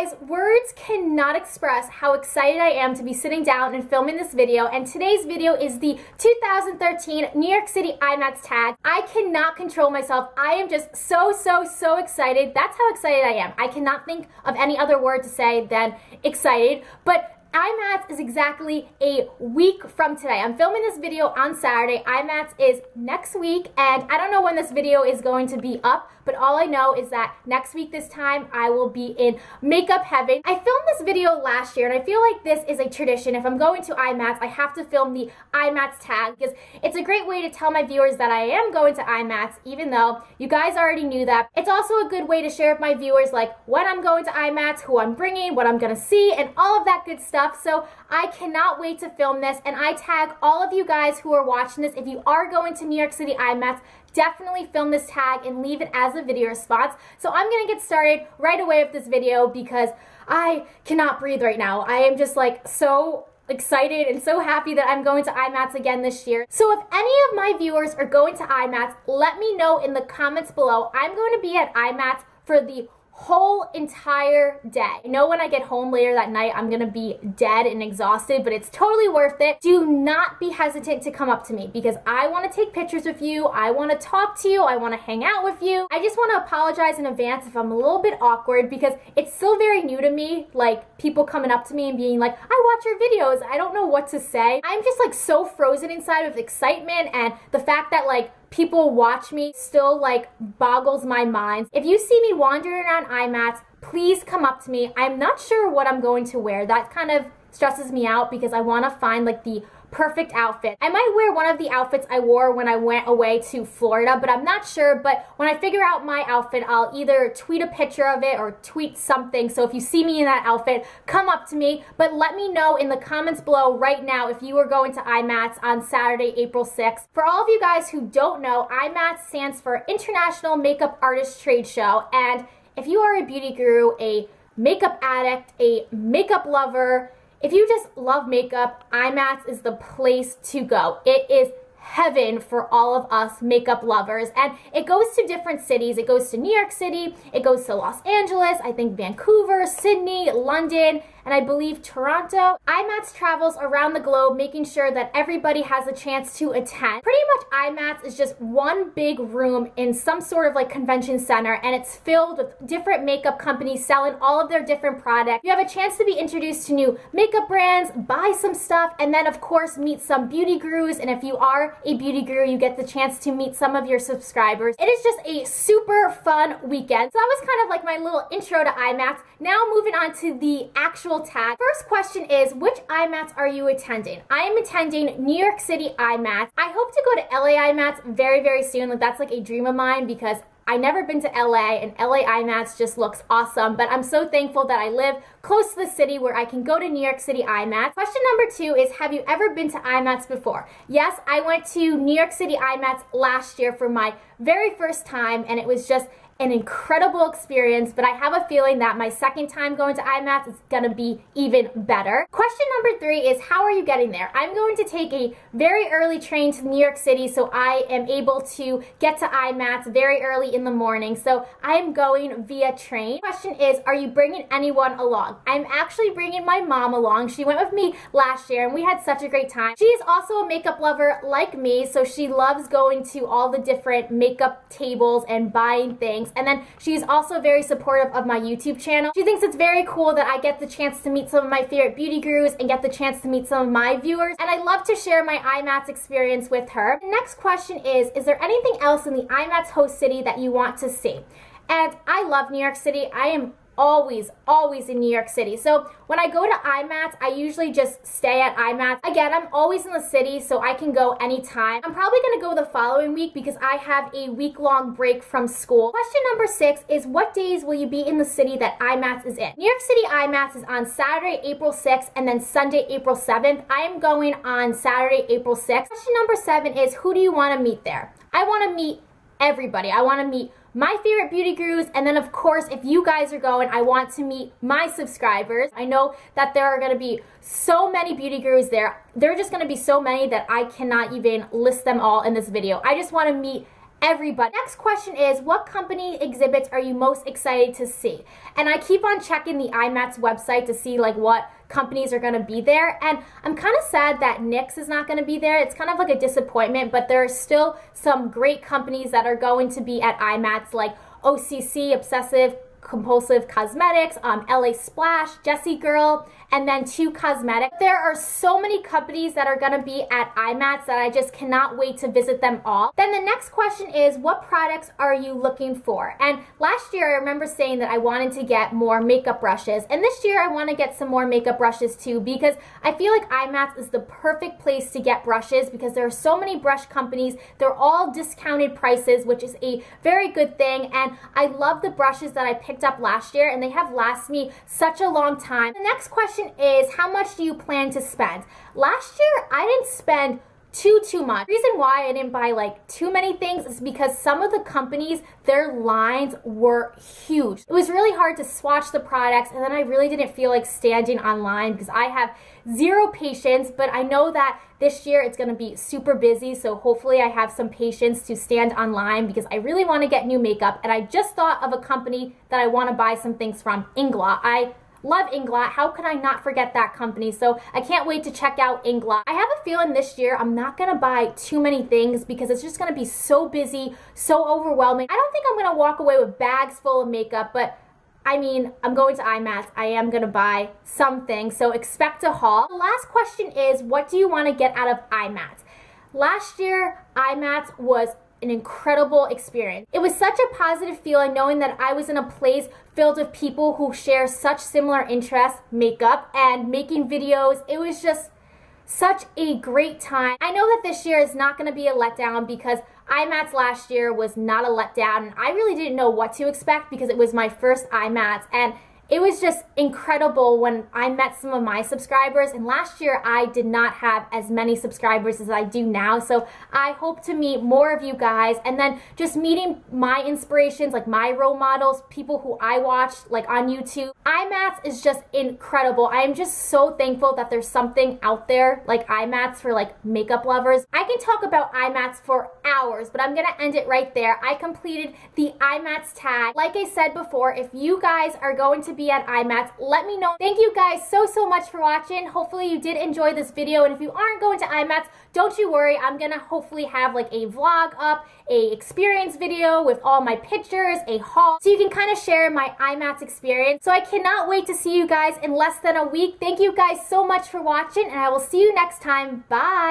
guys, words cannot express how excited I am to be sitting down and filming this video and today's video is the 2013 New York City IMATS tag. I cannot control myself. I am just so, so, so excited. That's how excited I am. I cannot think of any other word to say than excited, but IMATS is exactly a week from today. I'm filming this video on Saturday. IMATS is next week, and I don't know when this video is going to be up, but all I know is that next week this time I will be in makeup heaven. I filmed this video last year, and I feel like this is a tradition. If I'm going to IMATS, I have to film the IMATS tag because it's a great way to tell my viewers that I am going to IMATS, even though you guys already knew that. It's also a good way to share with my viewers like when I'm going to IMATS, who I'm bringing, what I'm gonna see, and all of that good stuff stuff. So I cannot wait to film this and I tag all of you guys who are watching this. If you are going to New York City IMATS, definitely film this tag and leave it as a video response. So I'm to get started right away with this video because I cannot breathe right now. I am just like so excited and so happy that I'm going to IMATS again this year. So if any of my viewers are going to IMATS, let me know in the comments below. I'm going to be at IMATS for the whole entire day. I know when I get home later that night, I'm gonna be dead and exhausted, but it's totally worth it. Do not be hesitant to come up to me because I wanna take pictures with you. I wanna talk to you. I wanna hang out with you. I just wanna apologize in advance if I'm a little bit awkward because it's still very new to me, like people coming up to me and being like, I watch your videos. I don't know what to say. I'm just like so frozen inside with excitement and the fact that like people watch me still like boggles my mind. If you see me wandering around IMATS, please come up to me. I'm not sure what I'm going to wear. That kind of stresses me out because I want to find like the perfect outfit. I might wear one of the outfits I wore when I went away to Florida, but I'm not sure. But when I figure out my outfit, I'll either tweet a picture of it or tweet something. So if you see me in that outfit, come up to me. But let me know in the comments below right now if you are going to IMATS on Saturday, April 6th. For all of you guys who don't know, IMATS stands for International Makeup Artist Trade Show. And if you are a beauty guru, a makeup addict, a makeup lover, if you just love makeup, IMATS is the place to go. It is heaven for all of us makeup lovers. And it goes to different cities. It goes to New York City, it goes to Los Angeles, I think Vancouver, Sydney, London, and I believe Toronto. IMATS travels around the globe making sure that everybody has a chance to attend. Pretty much IMATS is just one big room in some sort of like convention center and it's filled with different makeup companies selling all of their different products. You have a chance to be introduced to new makeup brands, buy some stuff, and then of course meet some beauty gurus. And if you are a beauty guru, you get the chance to meet some of your subscribers. It is just a super fun weekend. So that was kind of like my little intro to IMATS. Now moving on to the actual tag. First question is, which IMATS are you attending? I am attending New York City IMATS. I hope to go to LA IMATS very, very soon. Like that's like a dream of mine because I never been to LA and LA IMATS just looks awesome, but I'm so thankful that I live close to the city where I can go to New York City IMATS. Question number two is, have you ever been to IMATS before? Yes, I went to New York City IMATS last year for my very first time and it was just an incredible experience, but I have a feeling that my second time going to IMATS is gonna be even better. Question number three is how are you getting there? I'm going to take a very early train to New York City so I am able to get to IMATS very early in the morning. So I'm going via train. Question is, are you bringing anyone along? I'm actually bringing my mom along. She went with me last year and we had such a great time. She is also a makeup lover like me, so she loves going to all the different makeup tables and buying things. And then she's also very supportive of my YouTube channel. She thinks it's very cool that I get the chance to meet some of my favorite beauty gurus and get the chance to meet some of my viewers. And I love to share my IMATS experience with her. The next question is, is there anything else in the IMATS host city that you want to see? And I love New York City. I am always, always in New York City. So when I go to IMATS, I usually just stay at IMATS. Again, I'm always in the city, so I can go anytime. I'm probably gonna go the following week because I have a week-long break from school. Question number six is what days will you be in the city that IMATS is in? New York City IMATS is on Saturday, April 6th, and then Sunday, April 7th. I am going on Saturday, April 6th. Question number seven is who do you wanna meet there? I wanna meet everybody. I wanna meet my favorite beauty gurus, and then of course, if you guys are going, I want to meet my subscribers. I know that there are gonna be so many beauty gurus there. There are just gonna be so many that I cannot even list them all in this video. I just wanna meet everybody. Next question is, what company exhibits are you most excited to see? And I keep on checking the IMATS website to see like what companies are going to be there. And I'm kind of sad that NYX is not going to be there. It's kind of like a disappointment, but there are still some great companies that are going to be at IMATS like OCC, Obsessive Compulsive Cosmetics, um, LA Splash, Jesse Girl, and then Two Cosmetics. There are so many companies that are going to be at IMATS that I just cannot wait to visit them all. Then the next question is, what products are you looking for? And last year I remember saying that I wanted to get more makeup brushes, and this year I want to get some more makeup brushes too because I feel like IMATS is the perfect place to get brushes because there are so many brush companies. They're all discounted prices, which is a very good thing, and I love the brushes that I picked up last year, and they have lasted me such a long time. The next question question is how much do you plan to spend? Last year, I didn't spend too too much. The reason why I didn't buy like too many things is because some of the companies their lines were huge. It was really hard to swatch the products and then I really didn't feel like standing online because I have zero patience but I know that this year it's going to be super busy so hopefully I have some patience to stand online because I really want to get new makeup and I just thought of a company that I want to buy some things from, Inglot. I Love Inglot. How could I not forget that company? So I can't wait to check out Inglot. I have a feeling this year I'm not going to buy too many things because it's just going to be so busy, so overwhelming. I don't think I'm going to walk away with bags full of makeup, but I mean, I'm going to IMATS. I am going to buy something, so expect a haul. The last question is, what do you want to get out of IMATS? Last year, IMATS was an incredible experience. It was such a positive feeling knowing that I was in a place filled with people who share such similar interests, makeup, and making videos. It was just such a great time. I know that this year is not going to be a letdown because IMATS last year was not a letdown and I really didn't know what to expect because it was my first IMATS and it was just incredible when I met some of my subscribers. And last year, I did not have as many subscribers as I do now. So I hope to meet more of you guys. And then just meeting my inspirations, like my role models, people who I watched, like on YouTube. IMATS is just incredible. I am just so thankful that there's something out there like IMATS for like makeup lovers. I can talk about IMATS for hours, but I'm gonna end it right there. I completed the IMATS tag. Like I said before, if you guys are going to be be at IMATS, let me know. Thank you guys so, so much for watching. Hopefully you did enjoy this video. And if you aren't going to IMATS, don't you worry. I'm going to hopefully have like a vlog up, a experience video with all my pictures, a haul, so you can kind of share my IMATS experience. So I cannot wait to see you guys in less than a week. Thank you guys so much for watching, and I will see you next time. Bye!